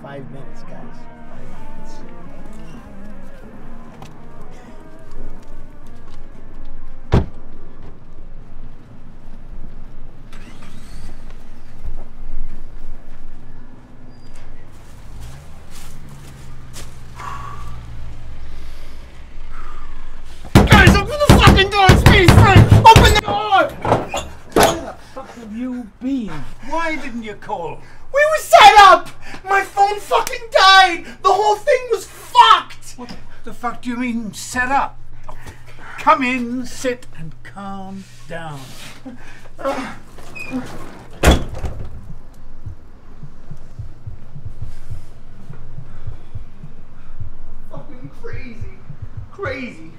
Five minutes, guys. Five minutes. Guys, open the fucking door! It's me, Frank! Open the door! Where the fuck have you been? Why didn't you call? We were set up! Fucking died! The whole thing was fucked! What the fuck do you mean set up? Come in, sit, and calm down. Fucking crazy. Crazy.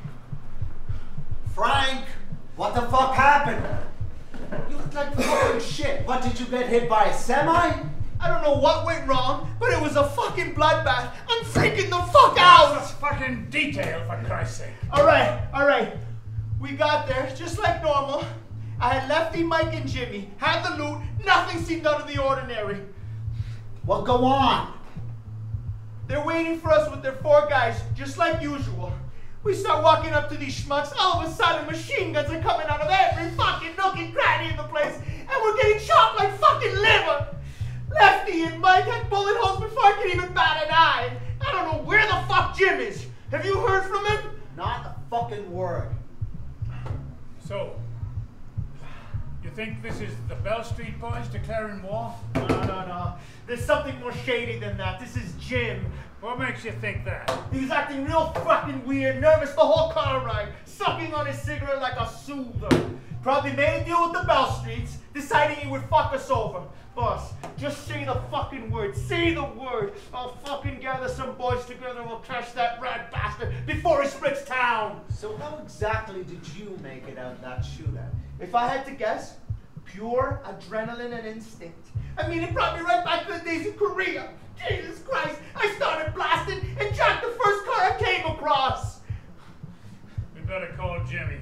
Frank, what the fuck happened? You look like fucking shit. What did you get hit by a semi? I don't know what went wrong, but it was a fucking bloodbath. I'm freaking the fuck out! That's fucking detail, for Christ's sake. Alright, alright. We got there, just like normal. I had Lefty, Mike, and Jimmy. Had the loot. Nothing seemed out of the ordinary. Well, go on. They're waiting for us with their four guys, just like usual. We start walking up to these schmucks. All of a sudden, machine guns are coming out of every fucking nook and cranny in the place, and we're getting chopped like fucking liver. Lefty and Mike had bullet holes before I could even bat an eye. I don't know where the fuck Jim is. Have you heard from him? Not a fucking word. So, you think this is the Bell Street boys declaring war? No, no, no. There's something more shady than that. This is Jim. What makes you think that? He was acting real fucking weird, nervous the whole car ride, sucking on his cigarette like a soother. Probably made a deal with the Bell Streets, deciding he would fuck us over. Boss, just say the fucking word. Say the word. I'll fucking gather some boys together and we'll catch that rat bastard before he splits town. So how exactly did you make it out of that shootout? If I had to guess, pure adrenaline and instinct. I mean, it brought me right back to the days in Korea. Jesus Christ, I started blasting and jacked the first car I came across. We better call Jimmy.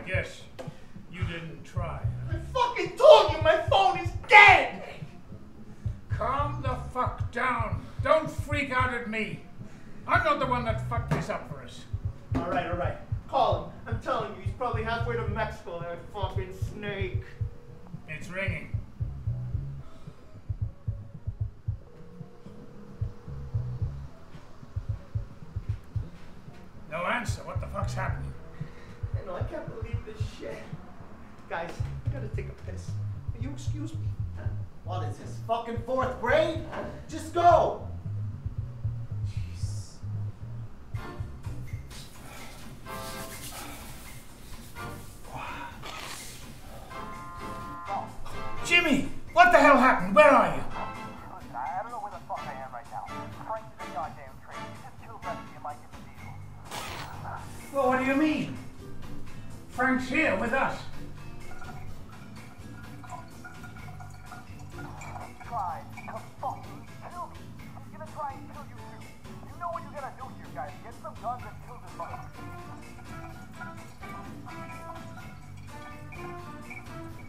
I guess you didn't try. I fucking told you my phone is dead. Calm the fuck down. Don't freak out at me. I'm not the one that fucked this up for us. All right, all right. Call him. I'm telling you, he's probably halfway to Mexico, that fucking snake. It's ringing. No answer. What the fuck's happening? This shit. Guys, I gotta take a piss. Will you excuse me? What is this, fucking fourth grade? Just go. Jeez. Jimmy! What the hell happened? Where are you? I I don't know where the fuck I am right now. Frank's the goddamn train. He just killed Lefty and Mike in deal. Well, what do you mean? Frank's here with us.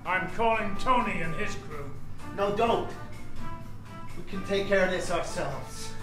I'm calling Tony and his crew. No, don't. We can take care of this ourselves.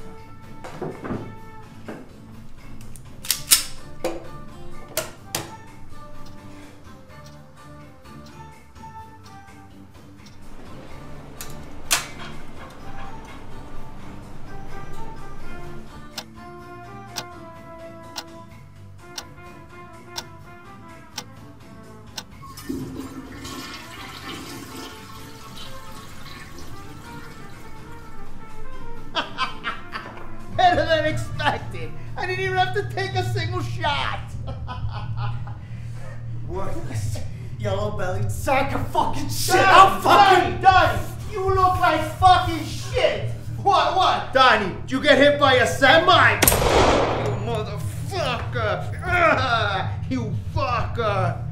Have to take a single shot. Worthless, yellow-bellied sack of fucking shit. Donnie, I'm fucking Donnie, Donnie, you look like fucking shit. What, what? Donnie, did you get hit by a semi? You motherfucker. You fucker.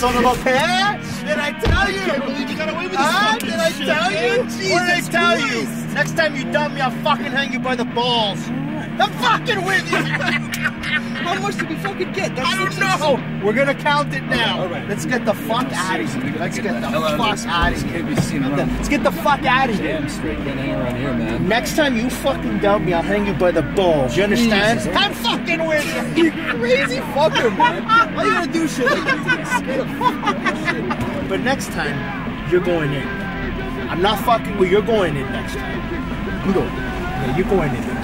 Son of a bitch! Did I tell you? I can't believe you got away with this huh? Did I tell you? what did I tell you? Next time you dump me, I'll fucking hang you by the balls. I'm fucking with you! How much did we fucking get? That's I don't know. We're gonna count it now. All right. Let's get the fuck out of here. Let's get the fuck out of here. Let's get the fuck out of here. Damn straight gun around here, man. Next time you fucking dump me, I'll hang you by the balls. You understand? Jesus. I'm fucking with you. You crazy fucker, man. Why you gotta do shit like this? But next time, you're going in. I'm not fucking with you. You're going in next time. You go. Yeah, you're going in.